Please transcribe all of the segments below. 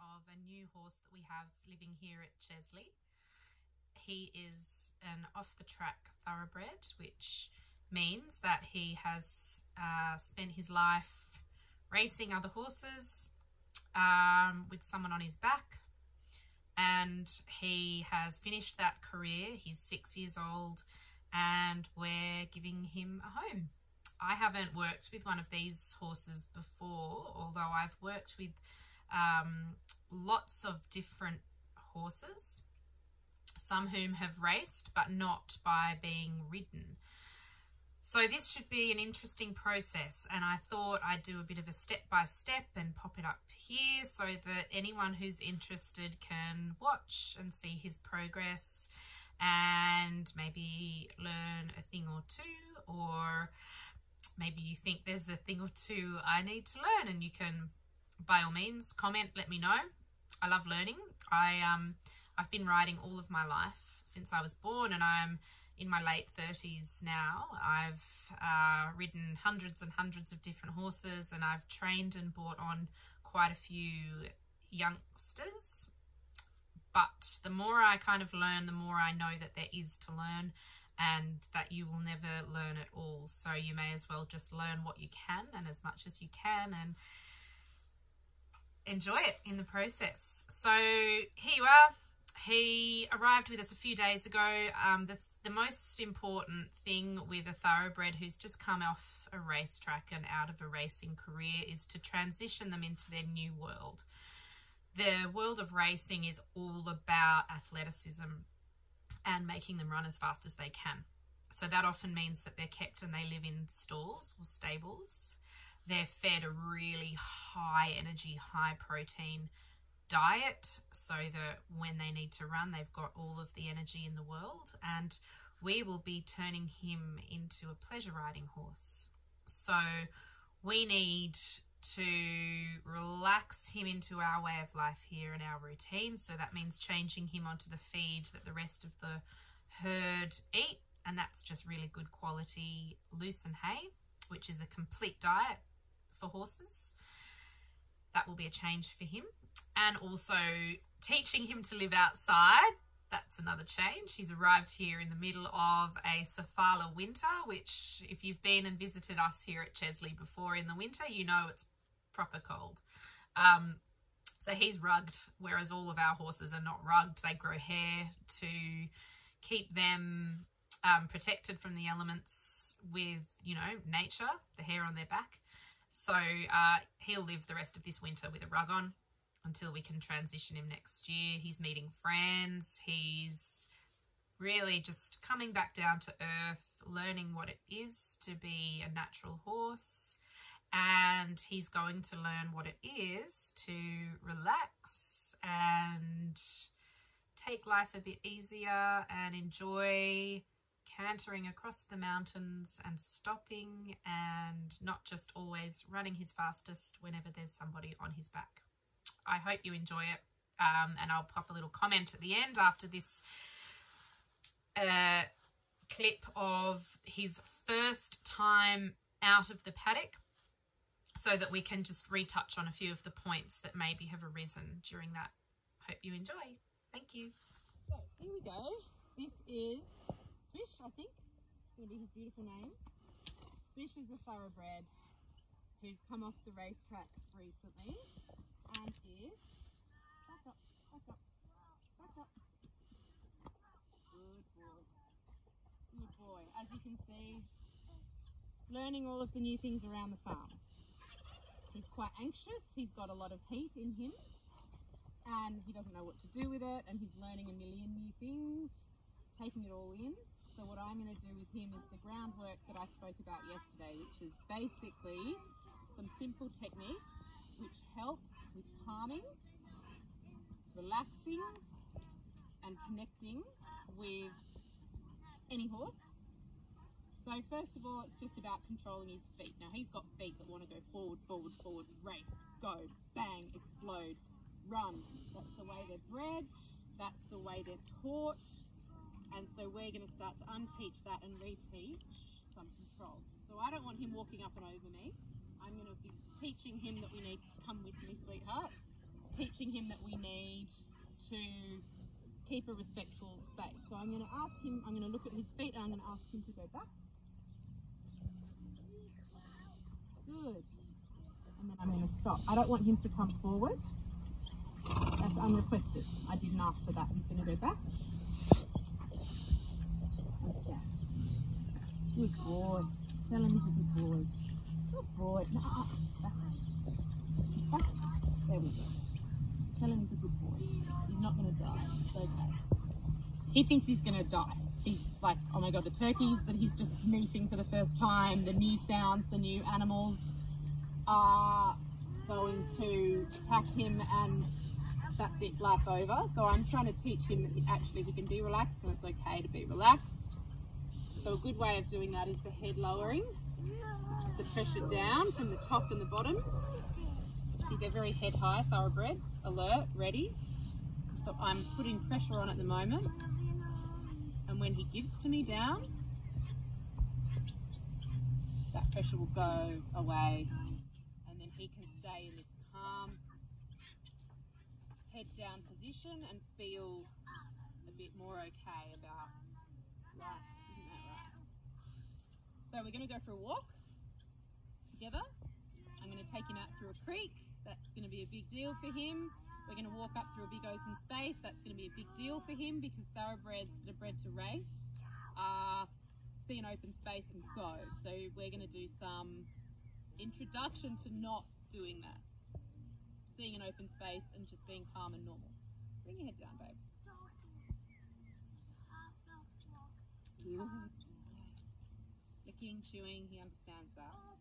of a new horse that we have living here at Chesley. He is an off the track thoroughbred, which means that he has uh, spent his life racing other horses um, with someone on his back. And he has finished that career. He's six years old, and we're giving him a home. I haven't worked with one of these horses before, although I've worked with um, lots of different horses, some whom have raced, but not by being ridden. So this should be an interesting process and I thought I'd do a bit of a step-by-step -step and pop it up here so that anyone who's interested can watch and see his progress and maybe learn a thing or two or maybe you think there's a thing or two I need to learn and you can by all means comment let me know I love learning I um I've been riding all of my life since I was born and I'm in my late 30s now. I've uh, ridden hundreds and hundreds of different horses and I've trained and bought on quite a few youngsters. But the more I kind of learn, the more I know that there is to learn and that you will never learn it all. So you may as well just learn what you can and as much as you can and enjoy it in the process. So here you are. He arrived with us a few days ago. Um, the the most important thing with a thoroughbred who's just come off a racetrack and out of a racing career is to transition them into their new world. The world of racing is all about athleticism and making them run as fast as they can. So that often means that they're kept and they live in stalls or stables. They're fed a really high energy, high protein diet so that when they need to run, they've got all of the energy in the world. And we will be turning him into a pleasure riding horse. So we need to relax him into our way of life here and our routine. So that means changing him onto the feed that the rest of the herd eat. And that's just really good quality lucerne hay, which is a complete diet for horses. That will be a change for him and also teaching him to live outside. That's another change. He's arrived here in the middle of a Sofala winter, which if you've been and visited us here at Chesley before in the winter, you know it's proper cold. Um, so he's rugged, whereas all of our horses are not rugged. They grow hair to keep them um, protected from the elements with, you know, nature, the hair on their back. So uh, he'll live the rest of this winter with a rug on until we can transition him next year. He's meeting friends. He's really just coming back down to earth, learning what it is to be a natural horse. And he's going to learn what it is to relax and take life a bit easier and enjoy cantering across the mountains and stopping and not just always running his fastest whenever there's somebody on his back. I hope you enjoy it. Um, and I'll pop a little comment at the end after this uh, clip of his first time out of the paddock so that we can just retouch on a few of the points that maybe have arisen during that. Hope you enjoy. Thank you. So here we go. This is Swish, I think. It's going to be his beautiful name. Fish is a thoroughbred who's come off the racetrack recently and is back up, back up, back up. Good boy. Good boy. As you can see, learning all of the new things around the farm. He's quite anxious, he's got a lot of heat in him and he doesn't know what to do with it and he's learning a million new things, taking it all in. So what I'm going to do with him is the groundwork that I spoke about yesterday, which is basically some simple techniques which help with calming, relaxing and connecting with any horse. So first of all, it's just about controlling his feet. Now he's got feet that want to go forward, forward, forward, race, go, bang, explode, run. That's the way they're bred, that's the way they're taught. And so we're going to start to unteach that and reteach some control. So I don't want him walking up and over me. I'm going to be teaching him that we need to come with me, sweetheart. teaching him that we need to keep a respectful space. So I'm going to ask him, I'm going to look at his feet and I'm going to ask him to go back. Good. And then I'm going to stop. I don't want him to come forward. That's unrequested. I didn't ask for that. He's going to go back. Okay. Good boy. Tell him he's a good boy. Good boy. No, uh. There we go. Tell him he's a good boy. He's not going to die. It's okay. He thinks he's going to die. He's like, oh my god, the turkeys that he's just meeting for the first time, the new sounds, the new animals are going to attack him and that's it, life over. So I'm trying to teach him that actually he can be relaxed and it's okay to be relaxed. So a good way of doing that is the head lowering, which is the pressure down from the top and the bottom. See, they're very head high thoroughbreds, alert, ready. So I'm putting pressure on at the moment. And when he gives to me down, that pressure will go away. And then he can stay in this calm, head down position and feel a bit more okay about life. Isn't that right? So we're going to go for a walk together. I'm going to take him out through a creek. That's going to be a big deal for him. We're going to walk up through a big open space. That's going to be a big deal for him because thoroughbreds that are bred to race are see an open space and go. So we're going to do some introduction to not doing that. Seeing an open space and just being calm and normal. Bring your head down, babe. Chewing, he understands that.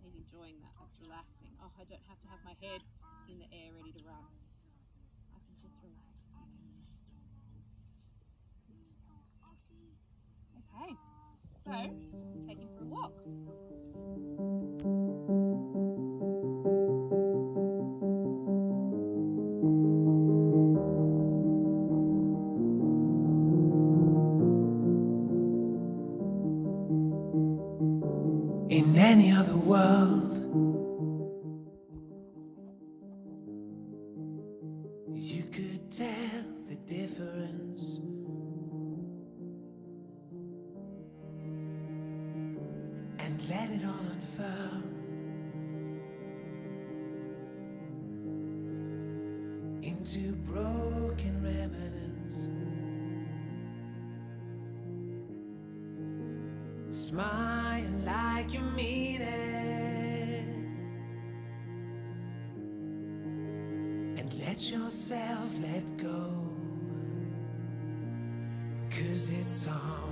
He's enjoying that. It's relaxing. Oh, I don't have to have my head in the air ready to run. I can just relax. Okay. So, take him for a walk. Any other world. You could tell the difference. And let it all unfurl. Into broken let yourself let go. Cause it's all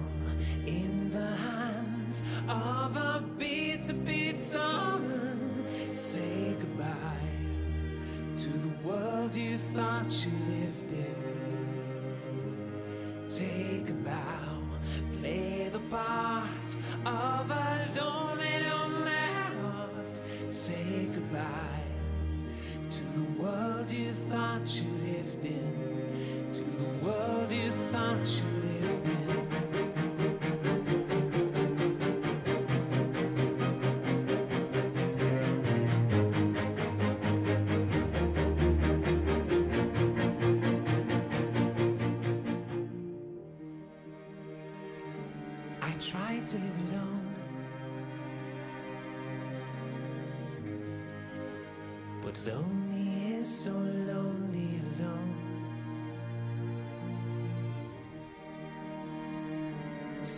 in the hands of a bitter, bitter Say goodbye to the world you thought you lived in. Take a bow, play the part of a lonely, lonely heart. Say goodbye thought you lived in. To the world you thought you lived in. I tried to live alone. But lonely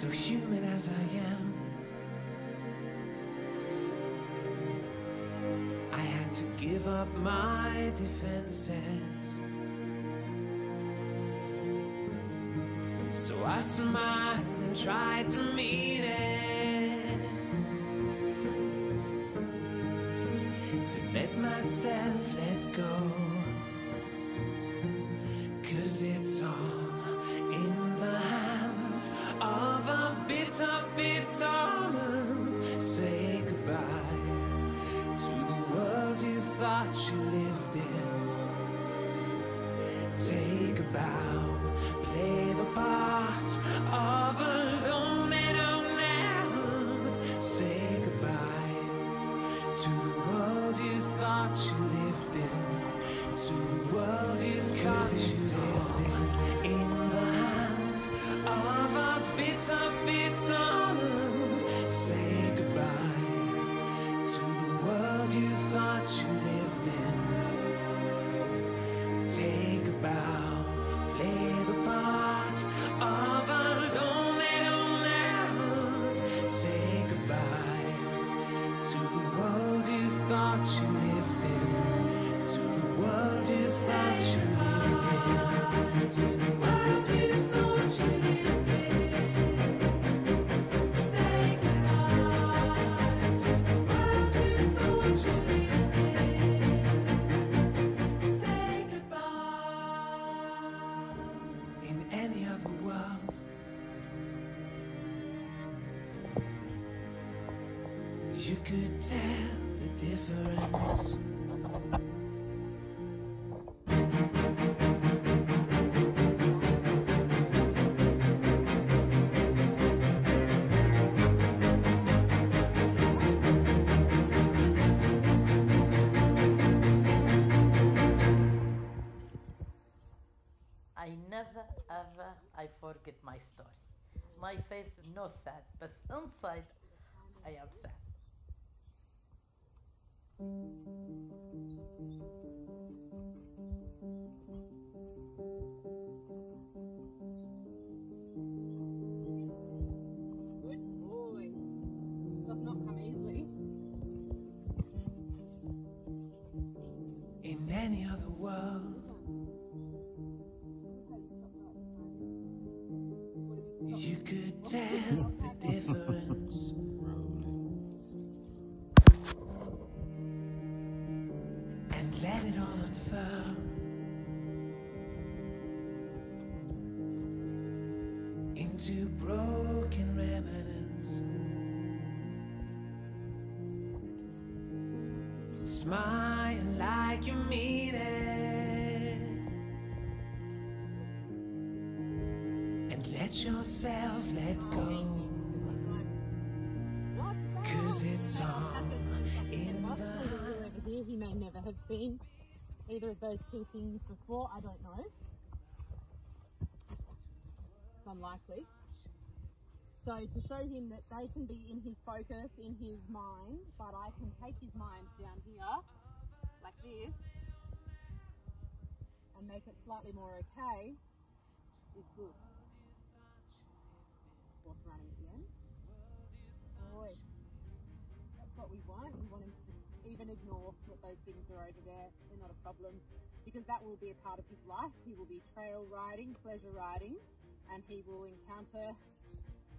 So human as I am, I had to give up my defenses. So I smiled and tried to meet it. To let myself let go. Cause it's all ever I forget my story. My face is no sad, but inside I am sad. Good boy. Does not come easily. In any other world, tell the difference. And let it all unfurl. Into broken remnants. Smile let yourself let go. Cause it's all in the here he may never have seen either of those two things before. I don't know. It's unlikely. So to show him that they can be in his focus, in his mind, but I can take his mind down here, like this, and make it slightly more okay, is good. Horse running again. Boy, that's what we want. We want him to even ignore that those things are over there. They're not a problem because that will be a part of his life. He will be trail riding, pleasure riding, and he will encounter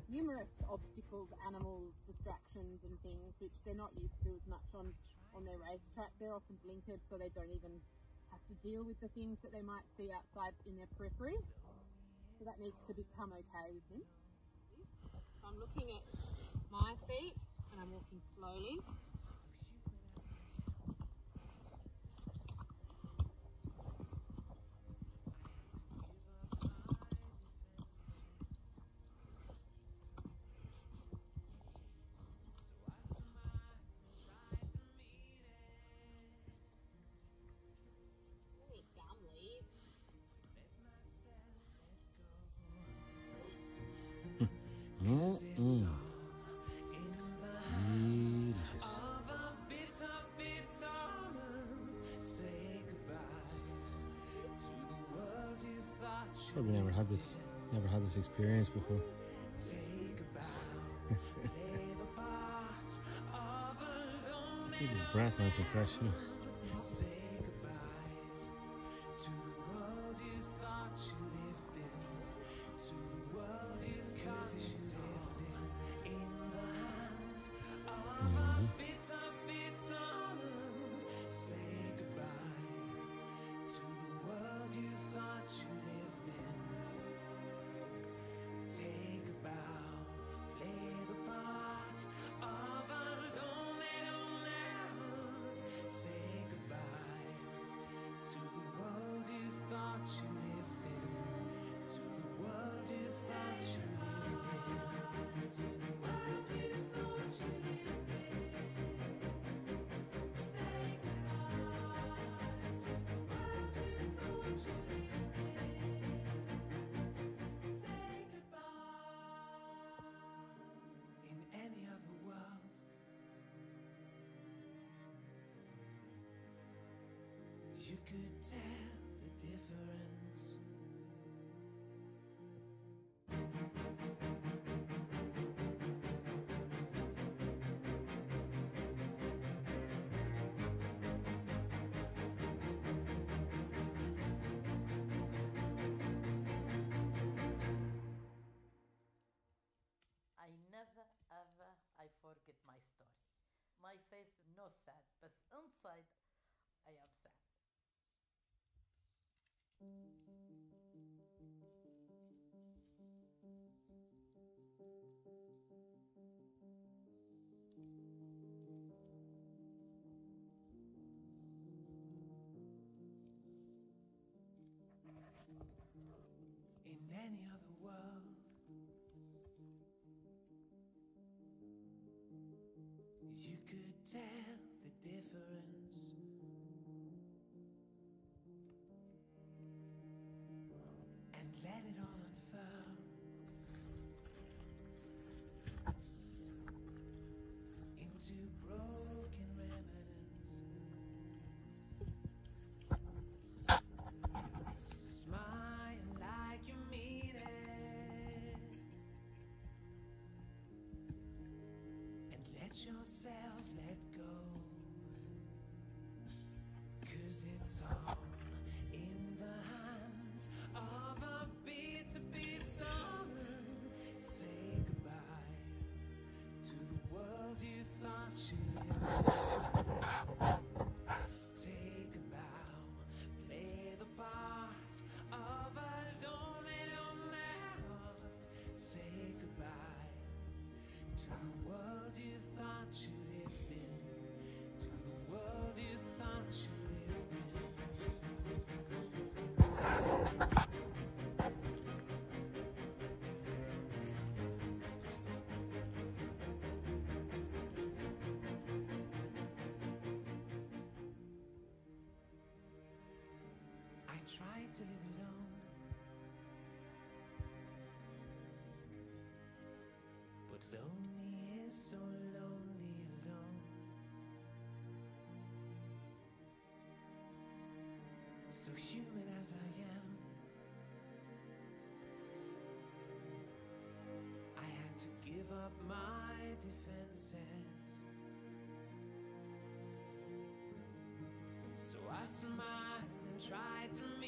numerous obstacles, animals, distractions, and things which they're not used to as much on on their racetrack. They're often blinkered, so they don't even have to deal with the things that they might see outside in their periphery. So that needs to become okay with him. So I'm looking at my feet and I'm walking slowly. Probably never had this, never had this experience before. take breath nice and fresh, you know. dead. let yourself. to live alone. But lonely is so lonely alone. So human as I am, I had to give up my defenses. So I smiled and tried to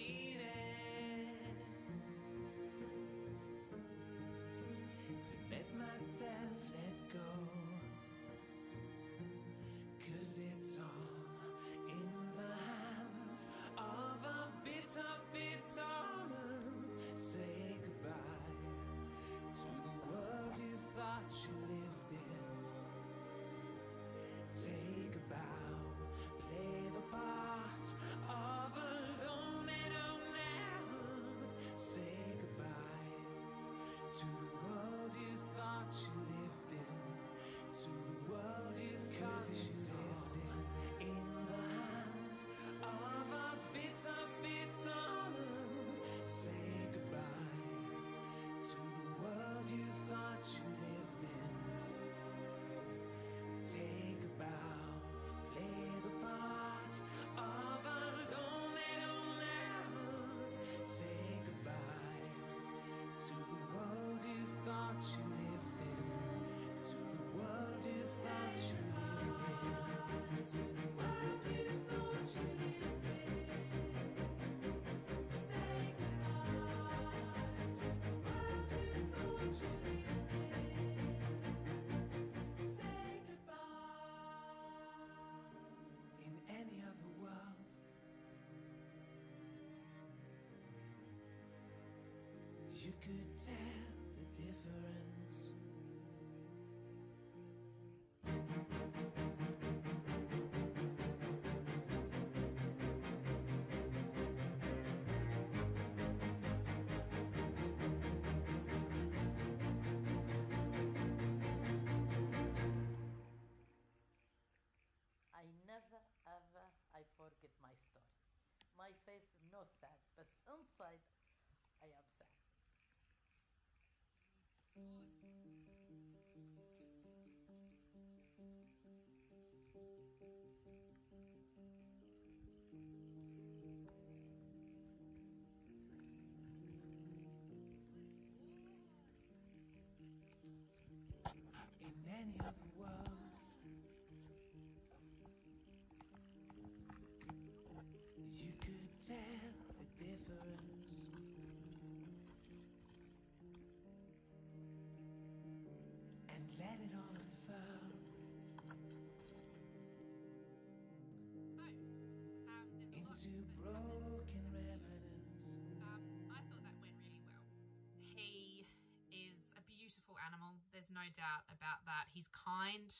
No doubt about that. He's kind.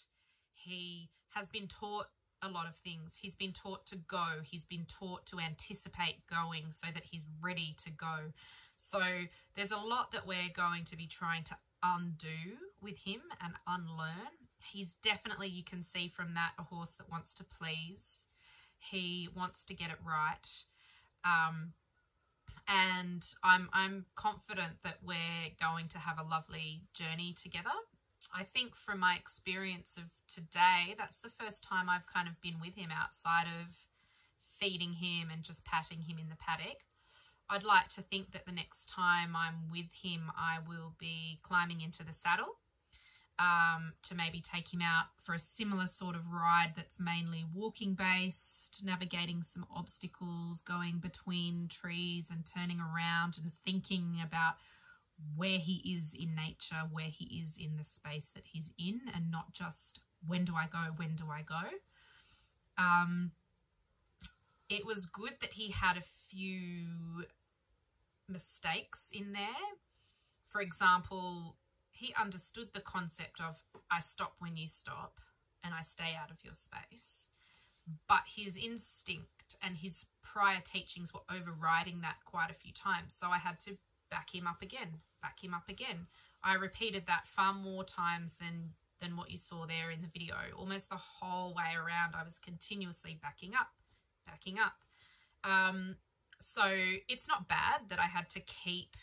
He has been taught a lot of things. He's been taught to go. He's been taught to anticipate going so that he's ready to go. So there's a lot that we're going to be trying to undo with him and unlearn. He's definitely, you can see from that, a horse that wants to please. He wants to get it right. Um, and I'm I'm confident that we're going to have a lovely journey together. I think from my experience of today, that's the first time I've kind of been with him outside of feeding him and just patting him in the paddock. I'd like to think that the next time I'm with him, I will be climbing into the saddle um, to maybe take him out for a similar sort of ride that's mainly walking based, navigating some obstacles, going between trees and turning around and thinking about where he is in nature, where he is in the space that he's in, and not just when do I go, when do I go. Um, it was good that he had a few mistakes in there. For example, he understood the concept of I stop when you stop and I stay out of your space. But his instinct and his prior teachings were overriding that quite a few times. So I had to back him up again, back him up again. I repeated that far more times than than what you saw there in the video. Almost the whole way around, I was continuously backing up, backing up. Um, so it's not bad that I had to keep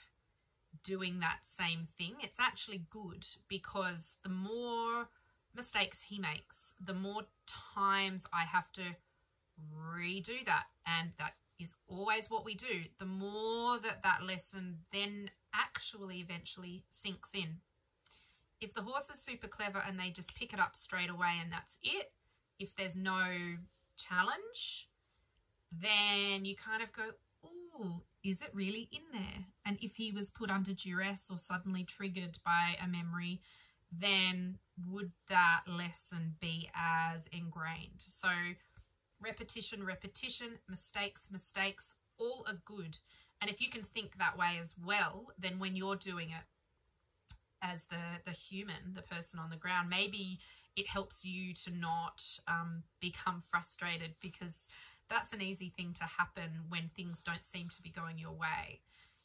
doing that same thing. It's actually good because the more mistakes he makes, the more times I have to redo that. And that is always what we do. The more that that lesson then actually eventually sinks in. If the horse is super clever and they just pick it up straight away and that's it, if there's no challenge, then you kind of go, oh, is it really in there? And if he was put under duress or suddenly triggered by a memory, then would that lesson be as ingrained? So, repetition, repetition, mistakes, mistakes, all are good. And if you can think that way as well, then when you're doing it as the the human, the person on the ground, maybe it helps you to not um, become frustrated because that's an easy thing to happen when things don't seem to be going your way.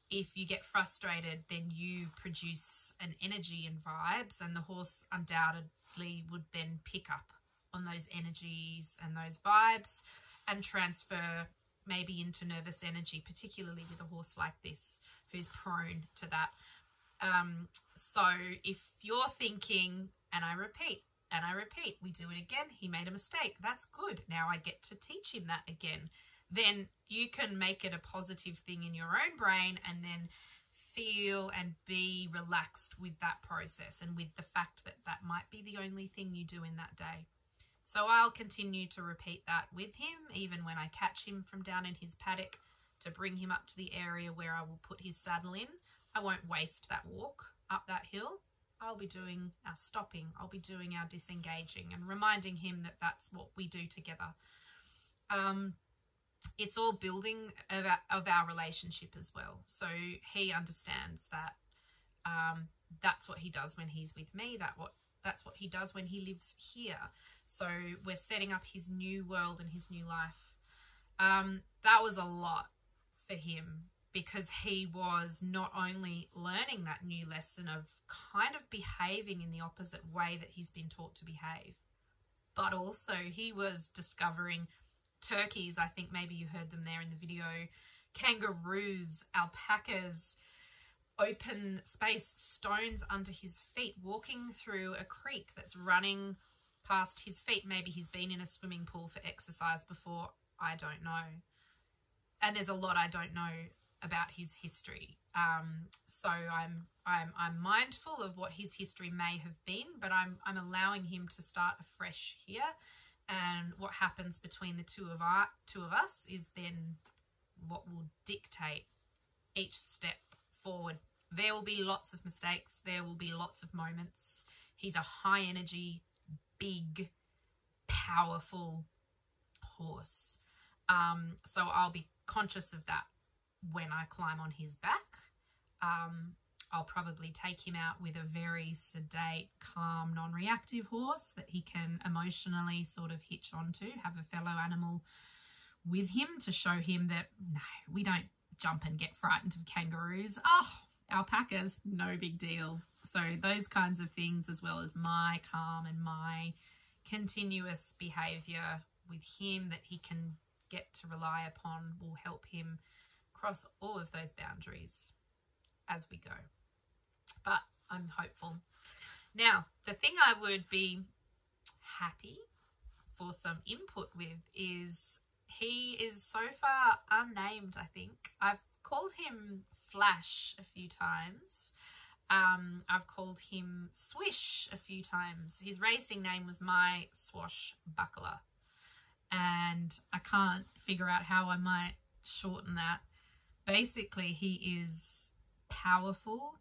If you get frustrated, then you produce an energy and vibes, and the horse undoubtedly would then pick up on those energies and those vibes and transfer maybe into nervous energy, particularly with a horse like this who's prone to that. Um, so if you're thinking, and I repeat, and I repeat, we do it again. He made a mistake. That's good. Now I get to teach him that again. Then you can make it a positive thing in your own brain and then feel and be relaxed with that process and with the fact that that might be the only thing you do in that day. So I'll continue to repeat that with him, even when I catch him from down in his paddock to bring him up to the area where I will put his saddle in. I won't waste that walk up that hill. I'll be doing our stopping, I'll be doing our disengaging and reminding him that that's what we do together. Um, it's all building of our, of our relationship as well. So he understands that um, that's what he does when he's with me. That what that's what he does when he lives here. So we're setting up his new world and his new life. Um, that was a lot for him because he was not only learning that new lesson of kind of behaving in the opposite way that he's been taught to behave, but also he was discovering turkeys. I think maybe you heard them there in the video, kangaroos, alpacas, open space, stones under his feet, walking through a creek that's running past his feet. Maybe he's been in a swimming pool for exercise before. I don't know. And there's a lot I don't know about his history. Um, so I'm I'm I'm mindful of what his history may have been, but I'm I'm allowing him to start afresh here. And what happens between the two of our two of us is then what will dictate each step forward. There will be lots of mistakes. There will be lots of moments. He's a high energy, big, powerful horse. Um, so I'll be conscious of that when I climb on his back. Um, I'll probably take him out with a very sedate, calm, non reactive horse that he can emotionally sort of hitch onto, have a fellow animal with him to show him that no, we don't jump and get frightened of kangaroos. Oh, alpacas, no big deal. So, those kinds of things, as well as my calm and my continuous behavior with him that he can get to rely upon, will help him cross all of those boundaries as we go. But I'm hopeful. Now, the thing I would be happy for some input with is he is so far unnamed, I think. I've called him Flash a few times. Um, I've called him Swish a few times. His racing name was My Swashbuckler. And I can't figure out how I might shorten that. Basically, he is powerful.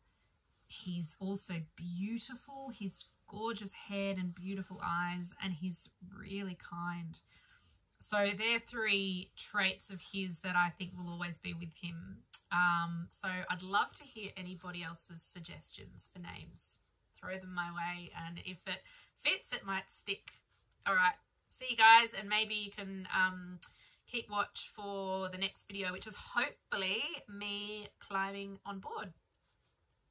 He's also beautiful. He's gorgeous head and beautiful eyes, and he's really kind. So they're three traits of his that I think will always be with him. Um, so I'd love to hear anybody else's suggestions for names. Throw them my way, and if it fits, it might stick. All right, see you guys, and maybe you can um, keep watch for the next video, which is hopefully me climbing on board.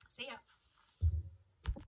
See ya.